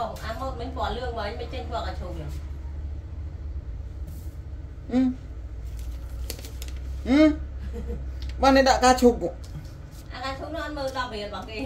ចុះបងអាម៉ូតមិនពណ៌លឿងមកមិនចេញពណ៌កាឈូវាអឺអឺបានតែដាក់ការឈប់អាកាឈូនោះអត់មើល10រៀលរបស់គេ